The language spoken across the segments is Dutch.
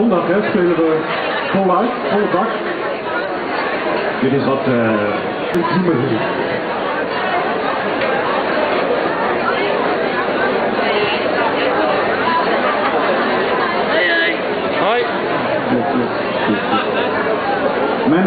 zondag hè, spelen we voluit, volle bak. Dit is wat uh, intiemer. Hoi. Man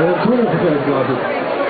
Well, Twitter's a better job.